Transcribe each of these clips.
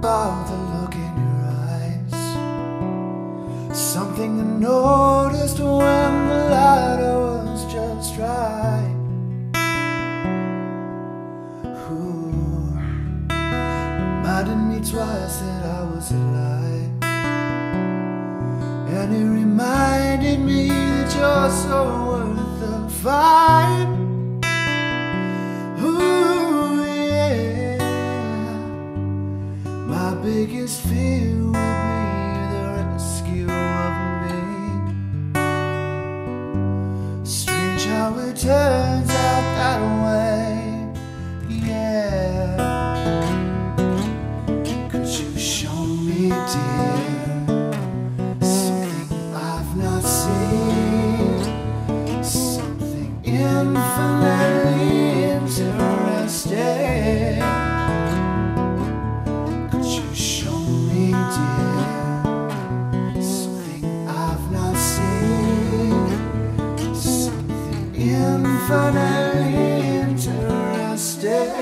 about the look in your eyes. Something I noticed when the ladder was just right. Ooh, reminded me twice that I was alive. And it reminded me that you're so worth the fight. Fear will be the rescue of me. Strange how it turns out that way. Yeah. Could you show me, dear, something I've not seen? Something infinitely interesting. Infinitely interesting.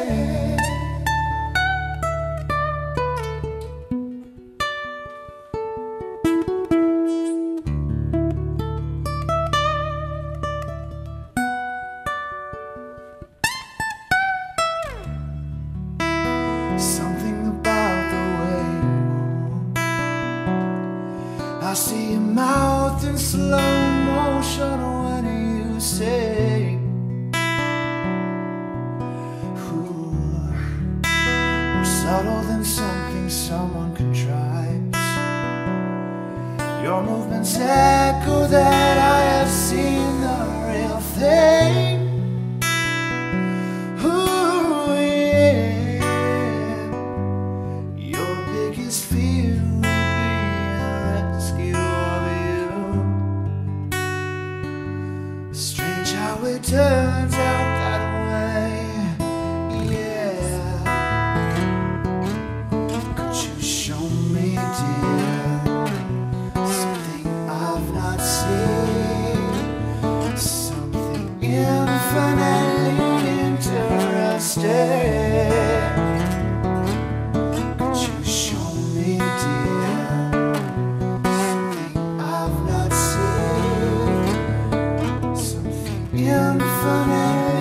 Something subtle than something someone contrives. Your movements echo that I have seen the real thing. Ooh, yeah. Your biggest fear will be rescue of you. Strange how it turns out infinitely